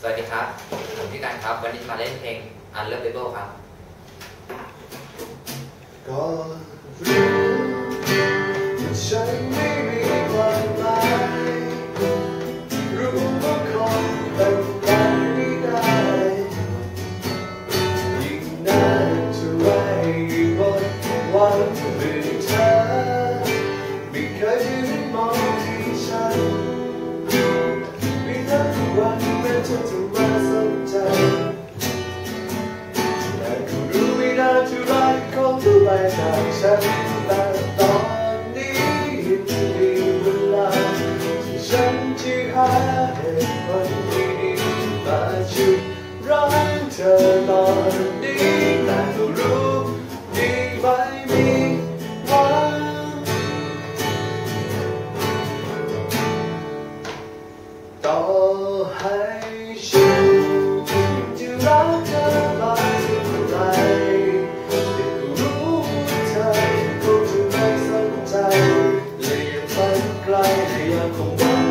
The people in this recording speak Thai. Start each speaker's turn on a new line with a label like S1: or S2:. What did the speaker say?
S1: สวัสดีครับ ผมพี่การครับ วันนี้มาเล่นเพลง Unlovable ครับ
S2: ก็รู้ว่าฉันไม่มีความหมายรู้ว่าคงเป็นไปไม่ได้ยิ่งนานเท่าไรยิ่งหมดวังเมื่อเเธอแต่ก็รู้ไม่ได้จะรักของเธอไปจากฉันแต่ตอนนี้มีเวลาฉันจะหาเหตุผลดีๆมาจุดรักเธอตอนนี้แต่ก็รู้ดีไว้มีหวังต่อให้ Maria, on.